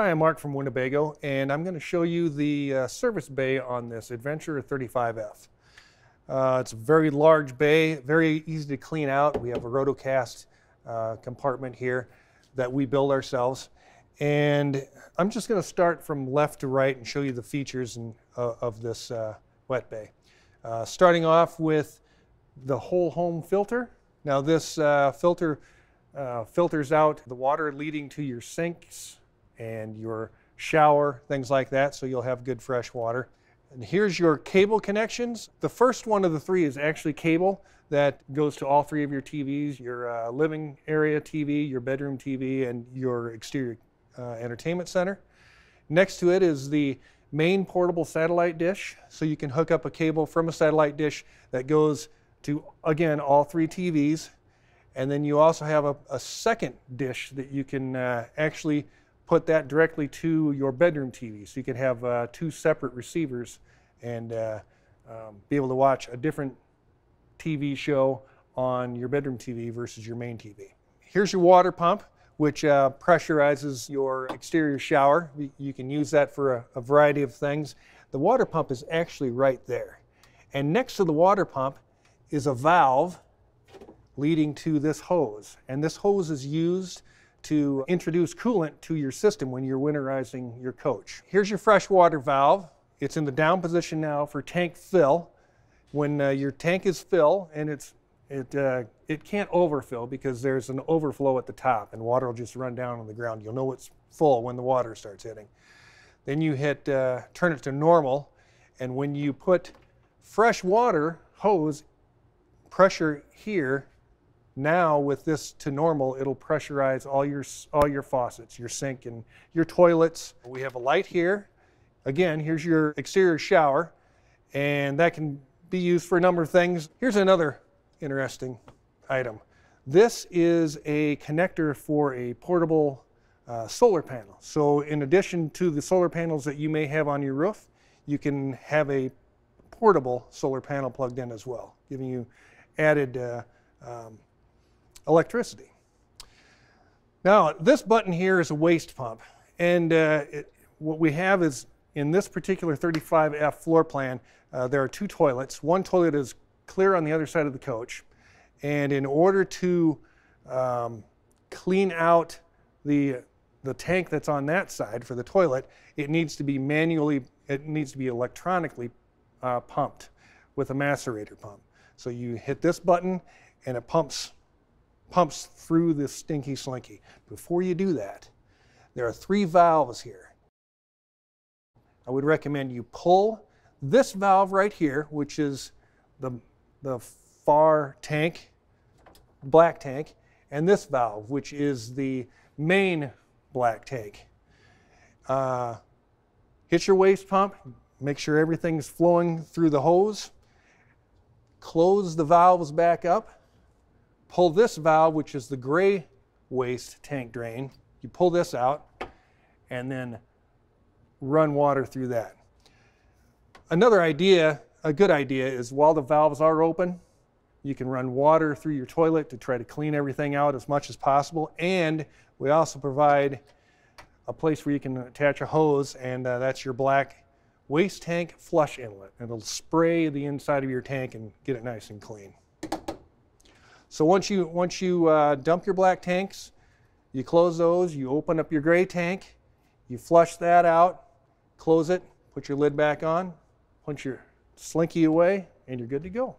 Hi, I'm Mark from Winnebago, and I'm going to show you the uh, service bay on this Adventurer 35F. Uh, it's a very large bay, very easy to clean out. We have a rotocast uh, compartment here that we build ourselves. And I'm just going to start from left to right and show you the features in, uh, of this uh, wet bay. Uh, starting off with the whole home filter. Now this filter filters out the water leading to your sinks, and your shower, things like that, so you'll have good fresh water. And here's your cable connections. The first one of the three is actually cable that goes to all three of your TVs, your uh, living area TV, your bedroom TV, and your exterior uh, entertainment center. Next to it is the main portable satellite dish, so you can hook up a cable from a satellite dish that goes to, again, all three TVs. And then you also have a, a second dish that you can uh, actually put that directly to your bedroom TV. So you could have uh, two separate receivers and uh, um, be able to watch a different TV show on your bedroom TV versus your main TV. Here's your water pump, which uh, pressurizes your exterior shower. You can use that for a, a variety of things. The water pump is actually right there. And next to the water pump is a valve leading to this hose. And this hose is used to introduce coolant to your system when you're winterizing your coach. Here's your freshwater valve. It's in the down position now for tank fill. When uh, your tank is full and it's it, uh, it can't overfill because there's an overflow at the top and water will just run down on the ground. You'll know it's full when the water starts hitting. Then you hit uh, turn it to normal and when you put fresh water hose pressure here now with this to normal, it'll pressurize all your, all your faucets, your sink and your toilets. We have a light here. Again, here's your exterior shower and that can be used for a number of things. Here's another interesting item. This is a connector for a portable uh, solar panel. So in addition to the solar panels that you may have on your roof, you can have a portable solar panel plugged in as well, giving you added uh, um, electricity. Now, this button here is a waste pump. And uh, it, what we have is, in this particular 35F floor plan, uh, there are two toilets. One toilet is clear on the other side of the coach. And in order to um, clean out the, the tank that's on that side for the toilet, it needs to be manually, it needs to be electronically uh, pumped with a macerator pump. So you hit this button and it pumps pumps through the stinky slinky. Before you do that, there are three valves here. I would recommend you pull this valve right here, which is the, the far tank, black tank, and this valve, which is the main black tank. Uh, hit your waste pump, make sure everything's flowing through the hose, close the valves back up, pull this valve, which is the gray waste tank drain, you pull this out and then run water through that. Another idea, a good idea, is while the valves are open, you can run water through your toilet to try to clean everything out as much as possible. And we also provide a place where you can attach a hose, and uh, that's your black waste tank flush inlet. It'll spray the inside of your tank and get it nice and clean. So once you, once you uh, dump your black tanks, you close those, you open up your gray tank, you flush that out, close it, put your lid back on, punch your slinky away, and you're good to go.